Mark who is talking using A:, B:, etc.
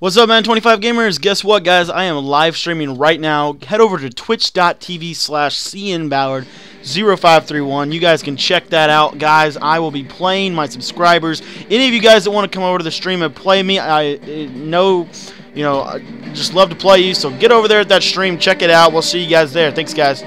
A: What's up, Madden? 25 Gamers. Guess what, guys? I am live streaming right now. Head over to twitch.tv slash cnballard0531. You guys can check that out, guys. I will be playing my subscribers. Any of you guys that want to come over to the stream and play me, I know, you know, I just love to play you. So get over there at that stream. Check it out. We'll see you guys there. Thanks, guys.